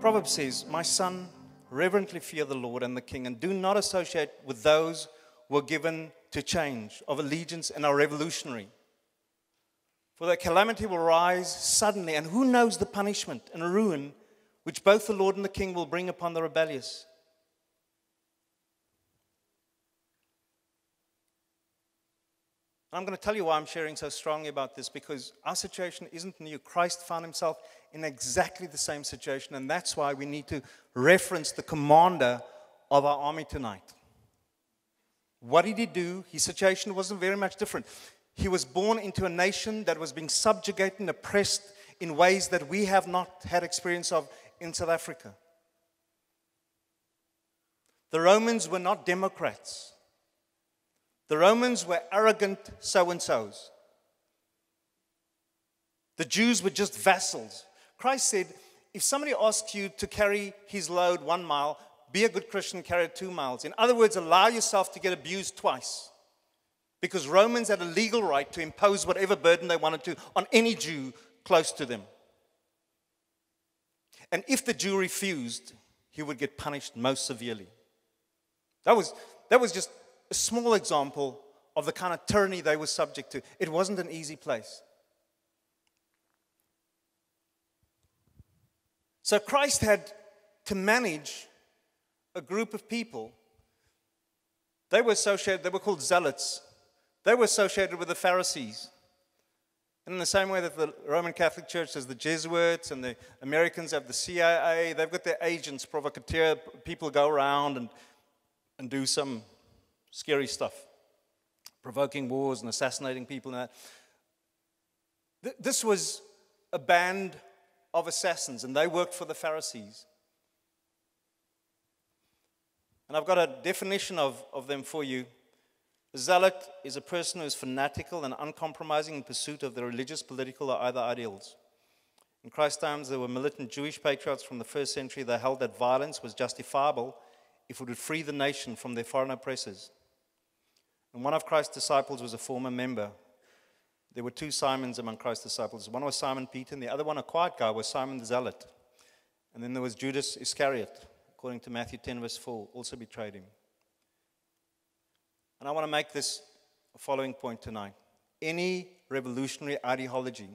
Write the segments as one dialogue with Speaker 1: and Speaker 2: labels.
Speaker 1: Proverbs says, My son, reverently fear the Lord and the king, and do not associate with those who are given to change, of allegiance, and are revolutionary. For the calamity will rise suddenly, and who knows the punishment and ruin which both the Lord and the king will bring upon the rebellious? I'm going to tell you why I'm sharing so strongly about this because our situation isn't new. Christ found himself in exactly the same situation, and that's why we need to reference the commander of our army tonight. What did he do? His situation wasn't very much different. He was born into a nation that was being subjugated and oppressed in ways that we have not had experience of in South Africa. The Romans were not Democrats. The Romans were arrogant so and so's. The Jews were just vassals. Christ said, if somebody asks you to carry his load one mile, be a good Christian, carry it two miles. In other words, allow yourself to get abused twice. Because Romans had a legal right to impose whatever burden they wanted to on any Jew close to them. And if the Jew refused, he would get punished most severely. That was, that was just a small example of the kind of tyranny they were subject to. It wasn't an easy place. So Christ had to manage a group of people. They were associated, they were called zealots. They were associated with the Pharisees. And in the same way that the Roman Catholic Church has the Jesuits and the Americans have the CIA, they've got their agents, provocateurs, people go around and, and do some scary stuff, provoking wars and assassinating people and that. This was a band of assassins, and they worked for the Pharisees. And I've got a definition of, of them for you. A zealot is a person who is fanatical and uncompromising in pursuit of their religious, political, or other ideals. In Christ's times, there were militant Jewish patriots from the first century that held that violence was justifiable if it would free the nation from their foreign oppressors. And one of Christ's disciples was a former member. There were two Simons among Christ's disciples. One was Simon Peter, and the other one, a quiet guy, was Simon the Zealot. And then there was Judas Iscariot, according to Matthew 10, verse 4, also betrayed him. And I want to make this following point tonight. Any revolutionary ideology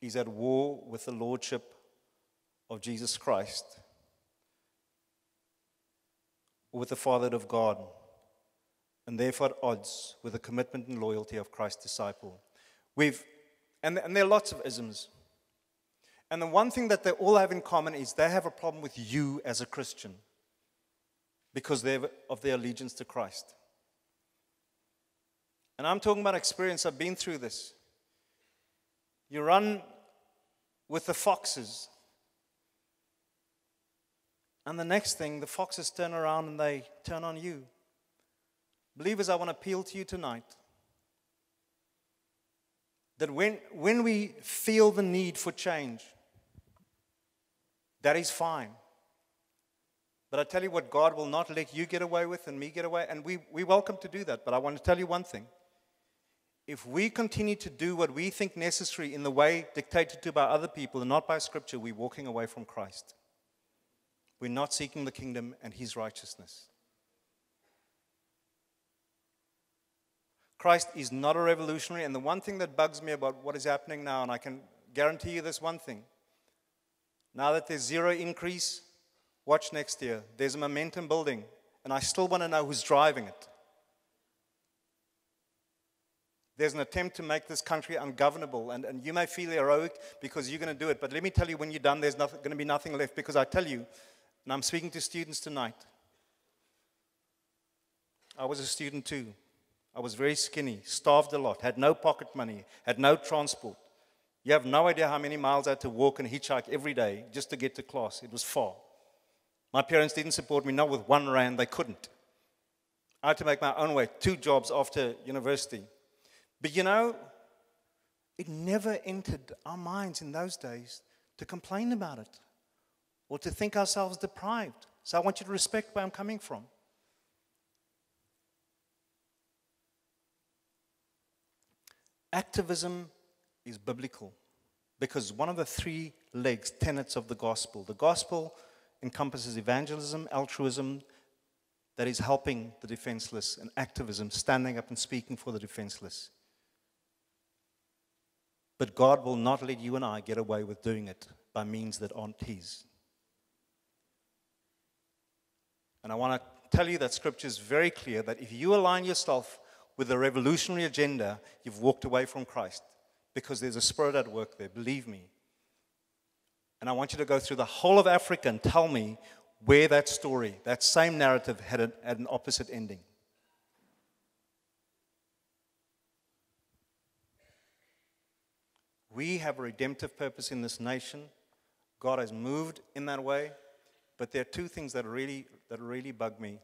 Speaker 1: is at war with the lordship of Jesus Christ or with the fatherhood of God and therefore at odds with the commitment and loyalty of Christ's disciple. We've, and, and there are lots of isms. And the one thing that they all have in common is they have a problem with you as a Christian because of their allegiance to Christ. And I'm talking about experience, I've been through this. You run with the foxes. And the next thing, the foxes turn around and they turn on you. Believers, I want to appeal to you tonight that when, when we feel the need for change, that is fine. But I tell you what, God will not let you get away with and me get away. And we, we welcome to do that. But I want to tell you one thing. If we continue to do what we think necessary in the way dictated to by other people and not by Scripture, we're walking away from Christ. We're not seeking the kingdom and His righteousness. Christ is not a revolutionary. And the one thing that bugs me about what is happening now, and I can guarantee you this one thing now that there's zero increase, watch next year. There's a momentum building, and I still want to know who's driving it. There's an attempt to make this country ungovernable, and, and you may feel heroic because you're going to do it. But let me tell you, when you're done, there's nothing, going to be nothing left because I tell you, and I'm speaking to students tonight. I was a student too. I was very skinny, starved a lot, had no pocket money, had no transport. You have no idea how many miles I had to walk and hitchhike every day just to get to class. It was far. My parents didn't support me, not with one rand, they couldn't. I had to make my own way, two jobs after university. But you know, it never entered our minds in those days to complain about it or to think ourselves deprived. So I want you to respect where I'm coming from. Activism is biblical. Because one of the three legs, tenets of the gospel, the gospel encompasses evangelism, altruism, that is helping the defenseless, and activism, standing up and speaking for the defenseless. But God will not let you and I get away with doing it by means that aren't His. And I want to tell you that scripture is very clear that if you align yourself with a revolutionary agenda, you've walked away from Christ because there's a spirit at work there, believe me. And I want you to go through the whole of Africa and tell me where that story, that same narrative, had, a, had an opposite ending. We have a redemptive purpose in this nation. God has moved in that way. But there are two things that really, that really bug me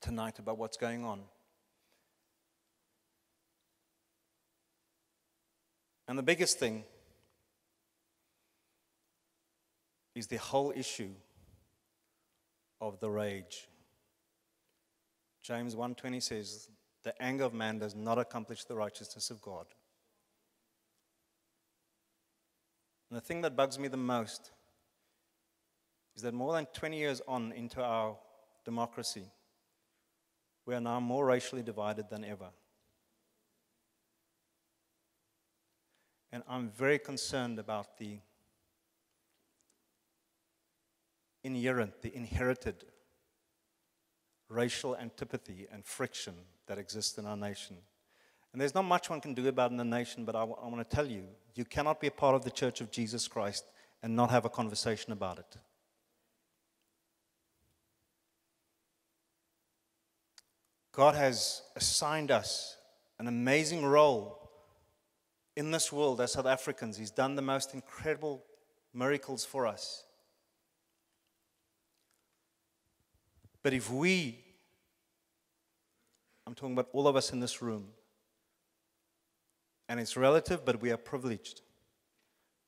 Speaker 1: tonight about what's going on. And the biggest thing is the whole issue of the rage. James 1:20 says, "The anger of man does not accomplish the righteousness of God." And the thing that bugs me the most is that more than 20 years on into our democracy, we are now more racially divided than ever. And I'm very concerned about the inherent, the inherited racial antipathy and friction that exists in our nation. And there's not much one can do about it in the nation, but I, I want to tell you, you cannot be a part of the Church of Jesus Christ and not have a conversation about it. God has assigned us an amazing role in this world as South Africans. He's done the most incredible miracles for us. But if we, I'm talking about all of us in this room, and it's relative, but we are privileged.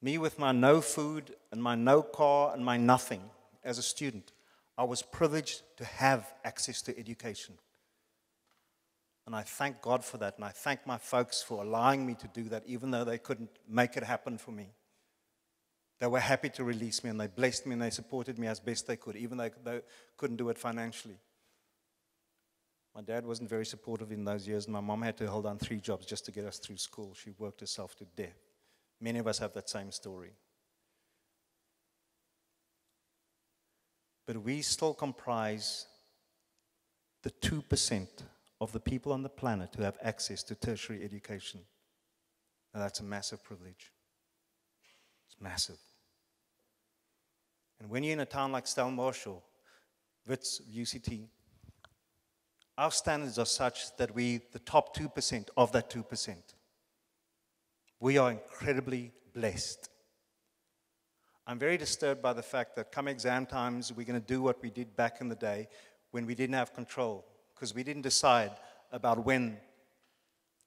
Speaker 1: Me with my no food and my no car and my nothing as a student, I was privileged to have access to education. And I thank God for that. And I thank my folks for allowing me to do that, even though they couldn't make it happen for me. They were happy to release me and they blessed me and they supported me as best they could, even though they couldn't do it financially. My dad wasn't very supportive in those years, and my mom had to hold on three jobs just to get us through school. She worked herself to death. Many of us have that same story. But we still comprise the 2% of the people on the planet who have access to tertiary education. Now, that's a massive privilege. It's massive. And when you're in a town like Stellenbosch or Wits, UCT, our standards are such that we, the top 2% of that 2%, we are incredibly blessed. I'm very disturbed by the fact that come exam times, we're going to do what we did back in the day when we didn't have control because we didn't decide about when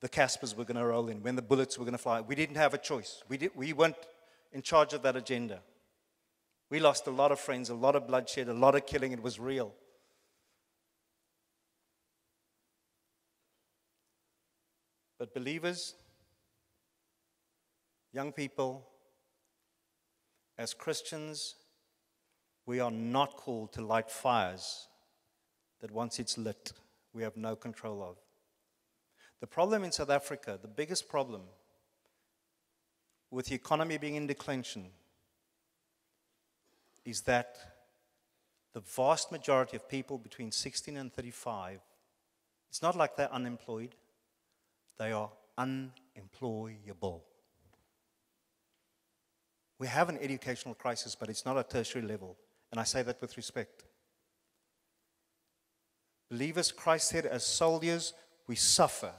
Speaker 1: the Casspirs were going to roll in, when the bullets were going to fly. We didn't have a choice. We, did, we weren't in charge of that agenda. We lost a lot of friends, a lot of bloodshed, a lot of killing. It was real. But believers, young people, as Christians, we are not called to light fires that once it's lit, we have no control of. The problem in South Africa, the biggest problem with the economy being in declension, is that the vast majority of people between 16 and 35, it's not like they're unemployed, they are unemployable. We have an educational crisis, but it's not at tertiary level. And I say that with respect. Believers, Christ said, as soldiers, we suffer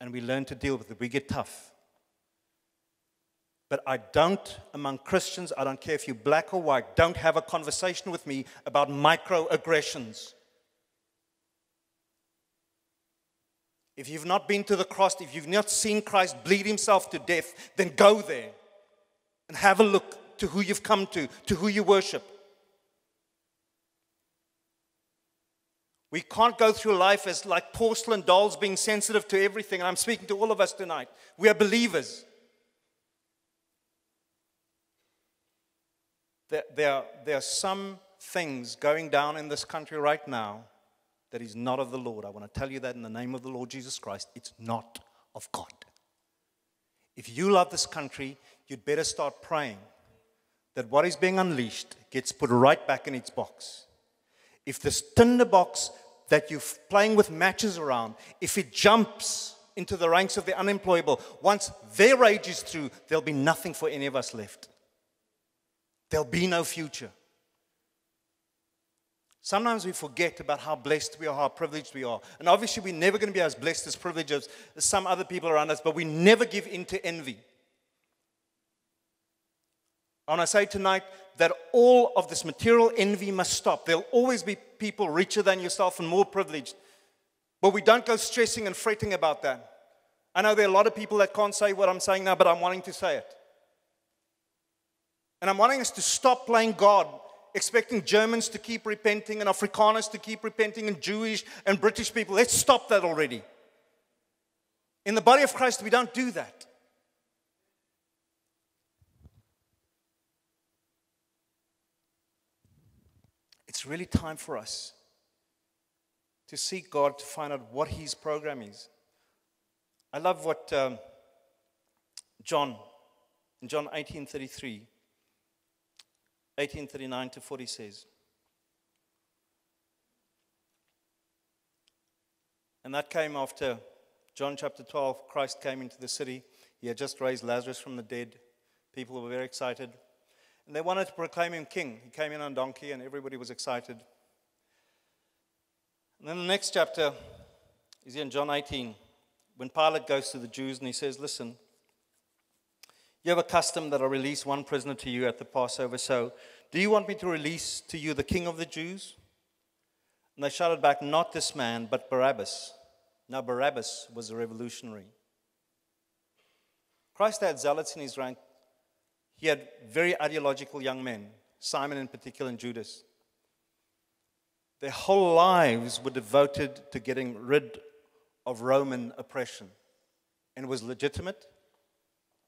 Speaker 1: and we learn to deal with it. We get tough. But I don't, among Christians, I don't care if you're black or white, don't have a conversation with me about microaggressions. If you've not been to the cross, if you've not seen Christ bleed himself to death, then go there and have a look to who you've come to, to who you worship. We can't go through life as like porcelain dolls being sensitive to everything. And I'm speaking to all of us tonight. We are believers. There, there, there are some things going down in this country right now that is not of the Lord. I want to tell you that in the name of the Lord Jesus Christ, it's not of God. If you love this country, you'd better start praying that what is being unleashed gets put right back in its box. If this tinderbox that you're playing with matches around, if it jumps into the ranks of the unemployable, once their age is through, there'll be nothing for any of us left. There'll be no future. Sometimes we forget about how blessed we are, how privileged we are. And obviously, we're never going to be as blessed as privileged as some other people around us, but we never give in to envy. I say tonight that all of this material envy must stop. There'll always be people richer than yourself and more privileged. But we don't go stressing and fretting about that. I know there are a lot of people that can't say what I'm saying now, but I'm wanting to say it. And I'm wanting us to stop playing God, expecting Germans to keep repenting and Afrikaners to keep repenting and Jewish and British people. Let's stop that already. In the body of Christ, we don't do that. Really time for us to seek God to find out what His program is. I love what um, John, in John 18:33, 18:39 to 40 says. And that came after John chapter 12. Christ came into the city. He had just raised Lazarus from the dead. People were very excited. And they wanted to proclaim him king. He came in on donkey, and everybody was excited. And then the next chapter is in John 18, when Pilate goes to the Jews and he says, Listen, you have a custom that I release one prisoner to you at the Passover. So, do you want me to release to you the king of the Jews? And they shouted back, Not this man, but Barabbas. Now, Barabbas was a revolutionary. Christ had zealots in his rank he had very ideological young men, Simon in particular and Judas. Their whole lives were devoted to getting rid of Roman oppression. And it was legitimate.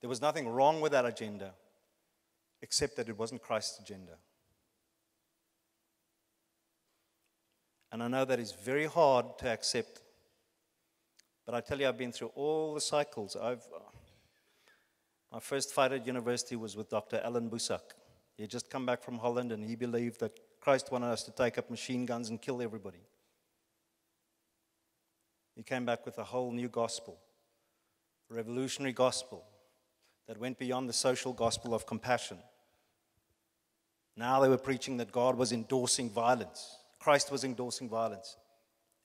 Speaker 1: There was nothing wrong with that agenda, except that it wasn't Christ's agenda. And I know that is very hard to accept. But I tell you, I've been through all the cycles. I've, my first fight at university was with Dr. Allan Boesak. He had just come back from Holland and he believed that Christ wanted us to take up machine guns and kill everybody. He came back with a whole new gospel, a revolutionary gospel that went beyond the social gospel of compassion. Now they were preaching that God was endorsing violence, Christ was endorsing violence.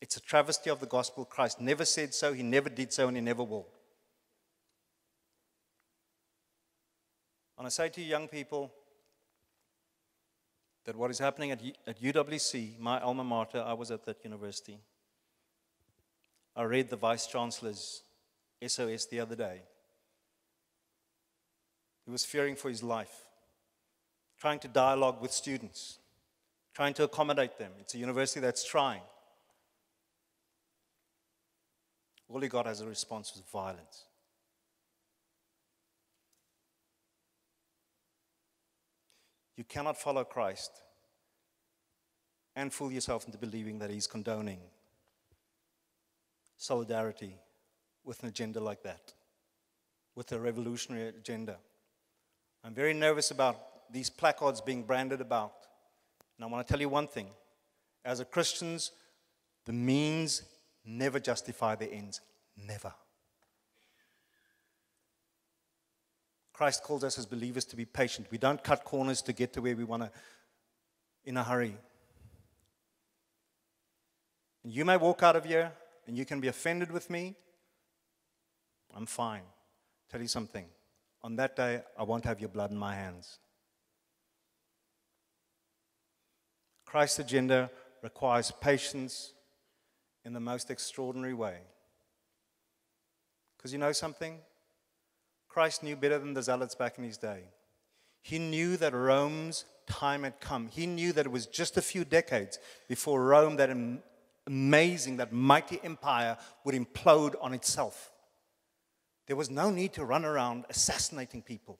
Speaker 1: It's a travesty of the gospel. Christ never said so, he never did so, and he never will. And I say to you, young people, that what is happening at, at UWC, my alma mater, I was at that university. I read the Vice Chancellor's SOS the other day. He was fearing for his life, trying to dialogue with students, trying to accommodate them. It's a university that's trying. All he got as a response was violence. You cannot follow Christ and fool yourself into believing that He's condoning solidarity with an agenda like that, with a revolutionary agenda. I'm very nervous about these placards being branded about. And I want to tell you one thing as a Christians, the means never justify the ends. Never. Christ calls us as believers to be patient. We don't cut corners to get to where we want to in a hurry. You may walk out of here and you can be offended with me. I'm fine. Tell you something. On that day, I won't have your blood in my hands. Christ's agenda requires patience in the most extraordinary way. Because you know something? Christ knew better than the zealots back in his day. He knew that Rome's time had come. He knew that it was just a few decades before Rome, that amazing, that mighty empire, would implode on itself. There was no need to run around assassinating people.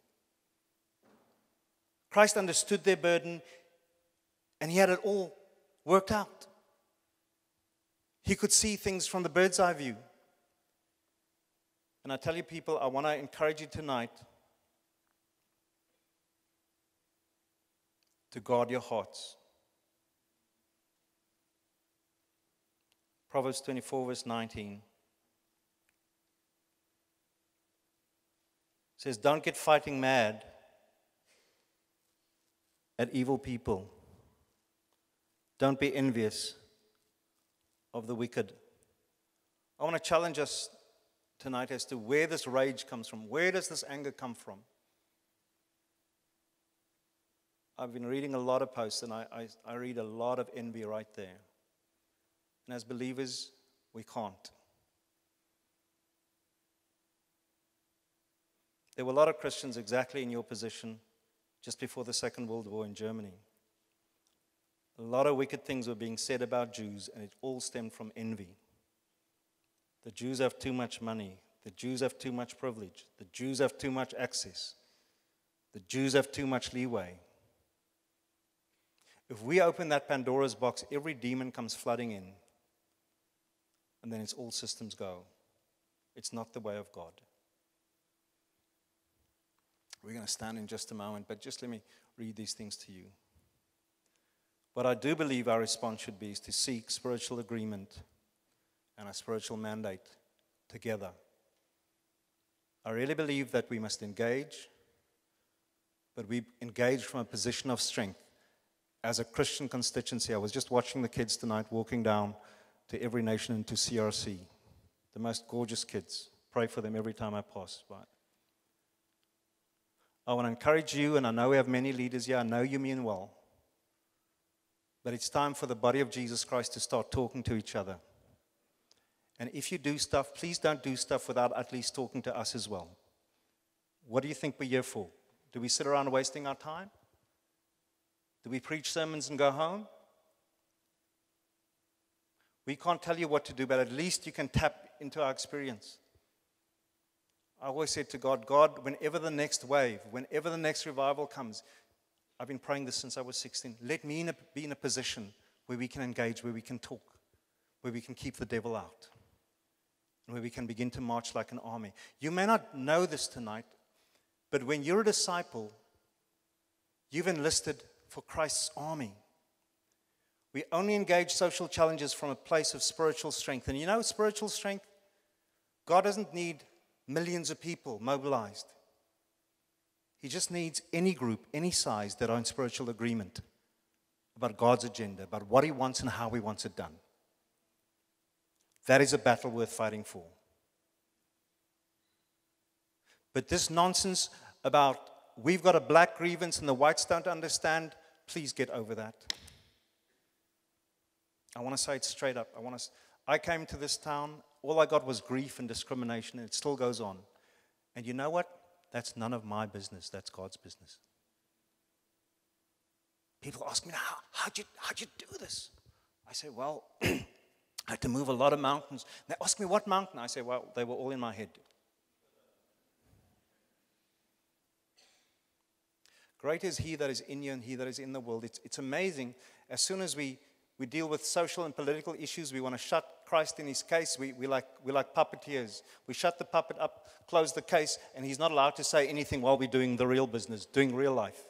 Speaker 1: Christ understood their burden and he had it all worked out. He could see things from the bird's eye view. And I tell you, people, I want to encourage you tonight to guard your hearts. Proverbs 24, verse 19 says, Don't get fighting mad at evil people. Don't be envious of the wicked. I want to challenge us tonight as to where this rage comes from. Where does this anger come from? I've been reading a lot of posts and I, I, I read a lot of envy right there. And as believers, we can't. There were a lot of Christians exactly in your position just before the Second World War in Germany. A lot of wicked things were being said about Jews, and it all stemmed from envy. The Jews have too much money. The Jews have too much privilege. The Jews have too much access. The Jews have too much leeway. If we open that Pandora's box, every demon comes flooding in, and then it's all systems go. It's not the way of God. We're going to stand in just a moment, but just let me read these things to you. What I do believe our response should be is to seek spiritual agreement and a spiritual mandate together. I really believe that we must engage, but we engage from a position of strength. As a Christian constituency, I was just watching the kids tonight walking down to every nation and to CRC. The most gorgeous kids. Pray for them every time I pass by. I want to encourage you, and I know we have many leaders here. I know you mean well. But it's time for the body of Jesus Christ to start talking to each other. And if you do stuff, please don't do stuff without at least talking to us as well. What do you think we're here for? Do we sit around wasting our time? Do we preach sermons and go home? We can't tell you what to do, but at least you can tap into our experience. I always said to God, God, whenever the next wave, whenever the next revival comes, I've been praying this since I was 16. Let me be in a position where we can engage, where we can talk, where we can keep the devil out, where we can begin to march like an army. You may not know this tonight, but when you're a disciple, you've enlisted for Christ's army. We only engage social challenges from a place of spiritual strength. And you know, spiritual strength, God doesn't need millions of people mobilized. He just needs any group, any size that are in spiritual agreement about God's agenda, about what He wants and how He wants it done. That is a battle worth fighting for. But this nonsense about we've got a black grievance and the whites don't understand, please get over that. I want to say it straight up. I want to. I came to this town. All I got was grief and discrimination, and it still goes on. And you know what? That's none of my business, that's God's business. People ask me, How, how'd, you, how'd you do this? I say, Well, I had to move a lot of mountains. They ask me, What mountain? I say, Well, they were all in my head. Great is He that is in you and He that is in the world. It's, it's amazing. As soon as we, we deal with social and political issues, we want to shut Christ in his case, we, we, like, we like puppeteers. We shut the puppet up, close the case, and he's not allowed to say anything while we're doing the real business, doing real life.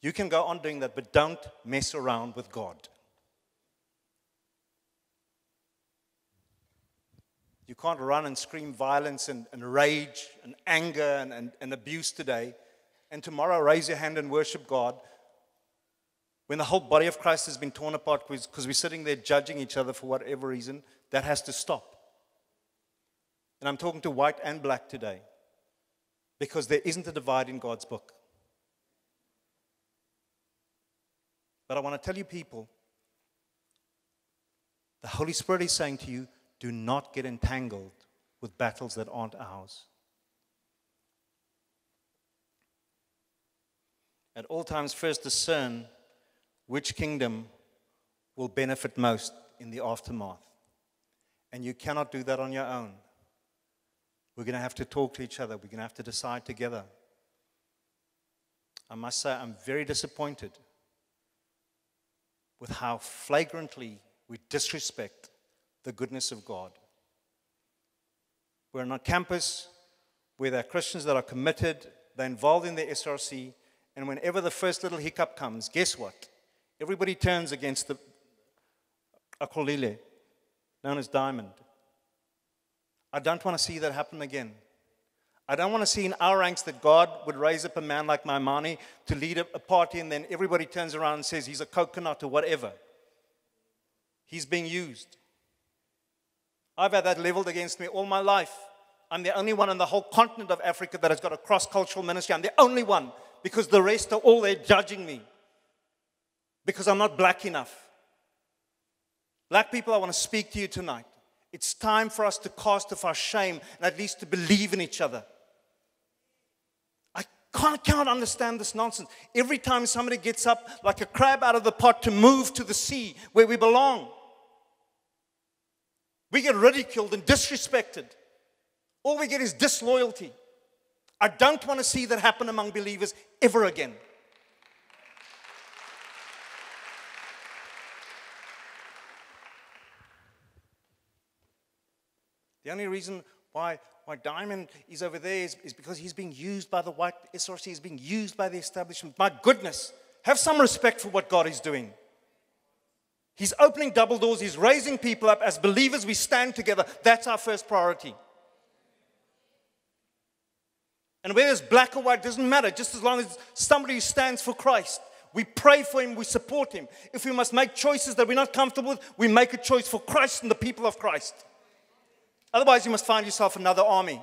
Speaker 1: You can go on doing that, but don't mess around with God. You can't run and scream violence and, and rage and anger and, and, and abuse today, and tomorrow raise your hand and worship God when the whole body of Christ has been torn apart because we're sitting there judging each other for whatever reason, that has to stop. And I'm talking to white and black today because there isn't a divide in God's book. But I want to tell you, people, the Holy Spirit is saying to you, do not get entangled with battles that aren't ours. At all times, first discern which kingdom will benefit most in the aftermath. And you cannot do that on your own. We're going to have to talk to each other. We're going to have to decide together. I must say, I'm very disappointed with how flagrantly we disrespect the goodness of God. We're on a campus where there are Christians that are committed, they're involved in the SRC, and whenever the first little hiccup comes, guess what? Everybody turns against the Axolile, known as Diamond. I don't want to see that happen again. I don't want to see in our ranks that God would raise up a man like Maimane to lead a, a party and then everybody turns around and says he's a coconut or whatever. He's being used. I've had that leveled against me all my life. I'm the only one on the whole continent of Africa that has got a cross cultural ministry. I'm the only one because the rest are all there judging me because I'm not black enough. Black people, I want to speak to you tonight. It's time for us to cast off our shame and at least to believe in each other. I can't, can't understand this nonsense. Every time somebody gets up like a crab out of the pot to move to the sea where we belong, we get ridiculed and disrespected. All we get is disloyalty. I don't want to see that happen among believers ever again. The only reason why, why Diamond is over there is, is because he's being used by the white SRC, he's being used by the establishment. My goodness, have some respect for what God is doing. He's opening double doors, he's raising people up. As believers, we stand together. That's our first priority. And whether it's black or white, doesn't matter, just as long as somebody who stands for Christ. We pray for him, we support him. If we must make choices that we're not comfortable with, we make a choice for Christ and the people of Christ. Otherwise, you must find yourself another army.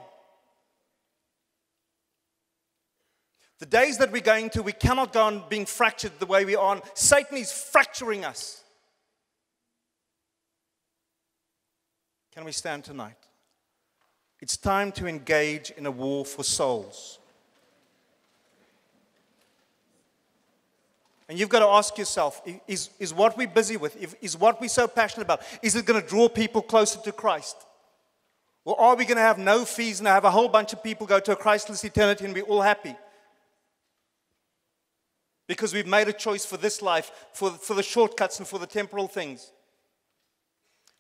Speaker 1: The days that we're going to, we cannot go on being fractured the way we are. Satan is fracturing us. Can we stand tonight? It's time to engage in a war for souls. And you've got to ask yourself is, is what we're busy with, is what we're so passionate about, is it going to draw people closer to Christ? Or are we going to have no fees and have a whole bunch of people go to a Christless eternity and be all happy? Because we've made a choice for this life, for, for the shortcuts and for the temporal things.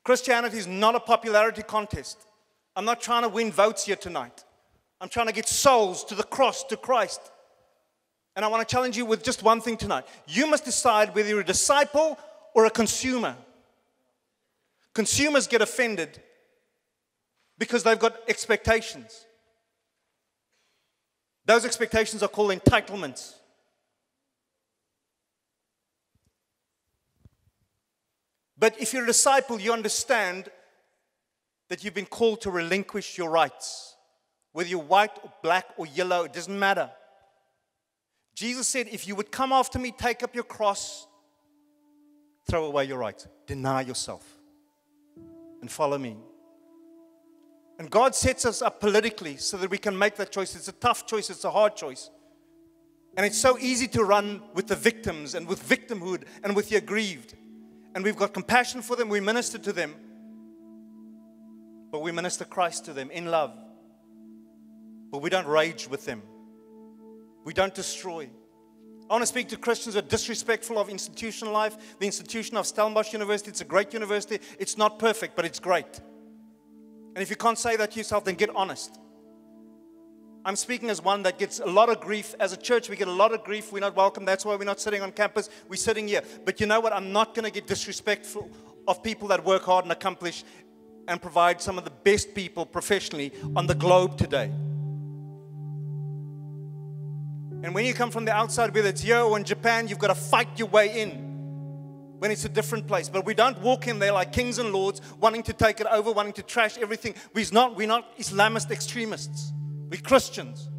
Speaker 1: Christianity is not a popularity contest. I'm not trying to win votes here tonight. I'm trying to get souls to the cross, to Christ. And I want to challenge you with just one thing tonight. You must decide whether you're a disciple or a consumer. Consumers get offended because they've got expectations. Those expectations are called entitlements. But if you're a disciple, you understand that you've been called to relinquish your rights. Whether you're white or black or yellow, it doesn't matter. Jesus said, If you would come after me, take up your cross, throw away your rights, deny yourself, and follow me. And God sets us up politically so that we can make that choice. It's a tough choice, it's a hard choice. And it's so easy to run with the victims and with victimhood and with the aggrieved. And we've got compassion for them, we minister to them, but we minister Christ to them in love. But we don't rage with them, we don't destroy. I want to speak to Christians who are disrespectful of institutional life. The institution of Stellenbosch University, it's a great university. It's not perfect, but it's great. And if you can't say that to yourself, then get honest. I'm speaking as one that gets a lot of grief. As a church, we get a lot of grief. We're not welcome. That's why we're not sitting on campus. We're sitting here. But you know what? I'm not going to get disrespectful of people that work hard and accomplish and provide some of the best people professionally on the globe today. And when you come from the outside, whether it's here or in Japan, you've got to fight your way in when it's a different place. But we don't walk in there like kings and lords, wanting to take it over, wanting to trash everything. We're not, we're not Islamist extremists, we're Christians.